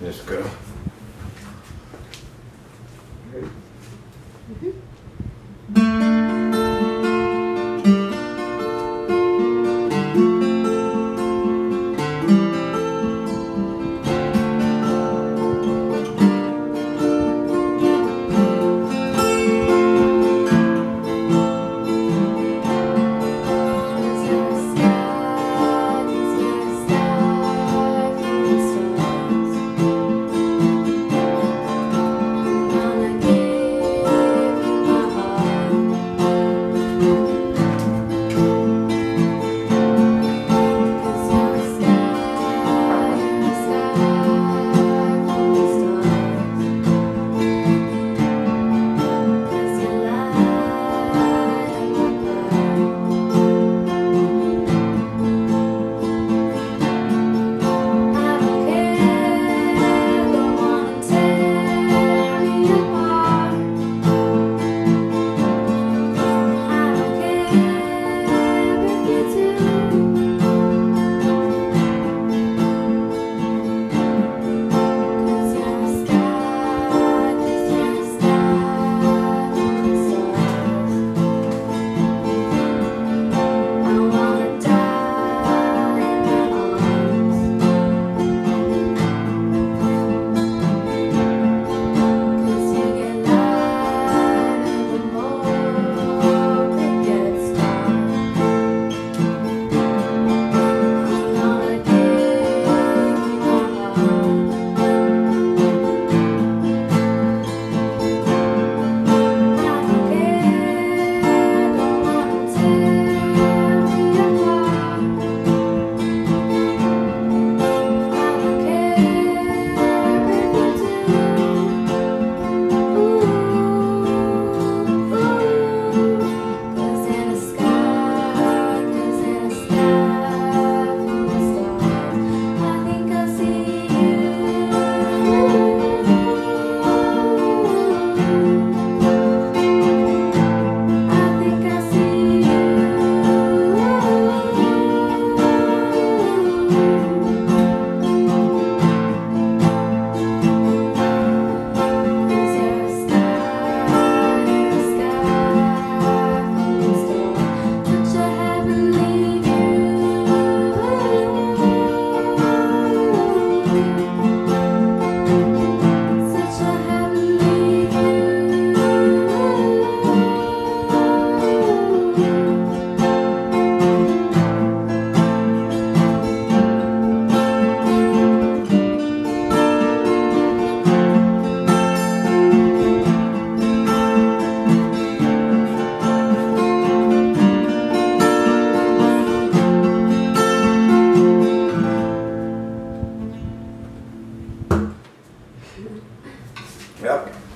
Let's go. Mm -hmm. Yep.